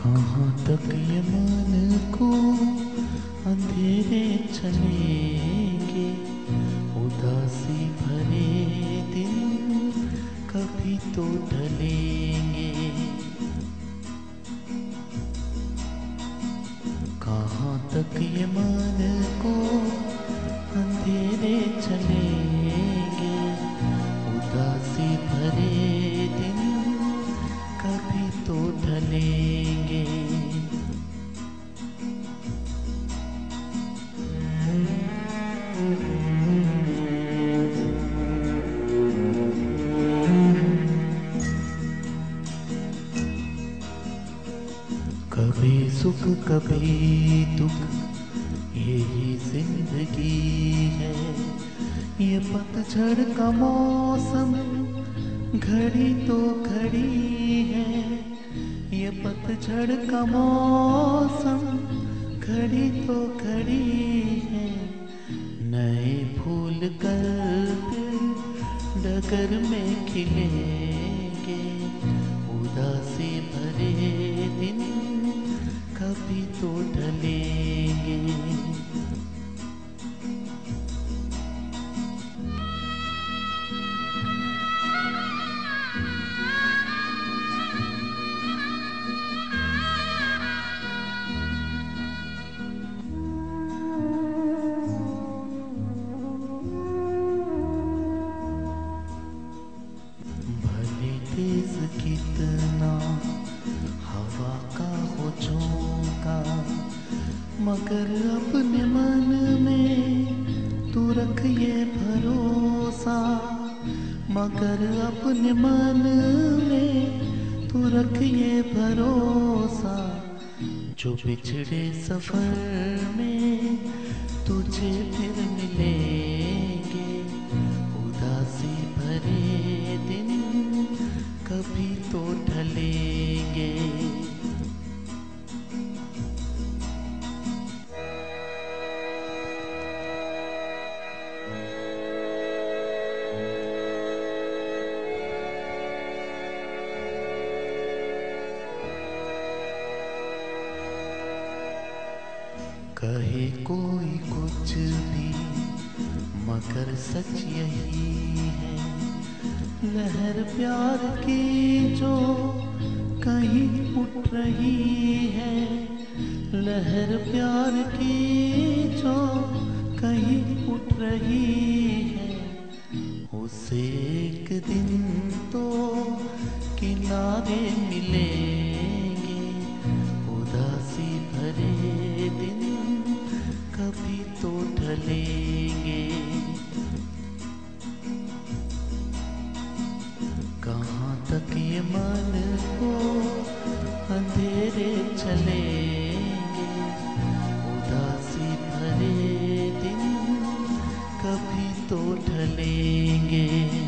तक ये मन को अंधेरे चलेंगे? उदासी भरे दिन कभी तो ढलेंगे। कहाँ तक ये मन को अंधेरे चलेंगे? उदासी भरे दिन कभी तो ढलेंगे। कभी सुख, कभी दुख, यही ज़िंदगी है। ये पतझड़ का मौसम, घड़ी तो घड़ी है। ये पतझड़ का मौसम, घड़ी तो घड़ी है। नए फूल कर डगर में खिलेंगे। उदासी भरे दिन कभी तो ढलेंगे। कितना हवा का हो झोंका मगर अपने मन में तू रख ये भरोसा। मगर अपने मन में तू रख ये भरोसा। जो बिछड़े सफ़र में तुझे फिर मिलेंगे कभी तो ढलेंगे। कहे कोई कुछ भी मगर सच यही है। लहर प्यार की जो कहीं उठ रही है, लहर प्यार की जो कहीं उठ रही है। उसे एक दिन तो किनारे मिलेंगे तो ढलेंगे।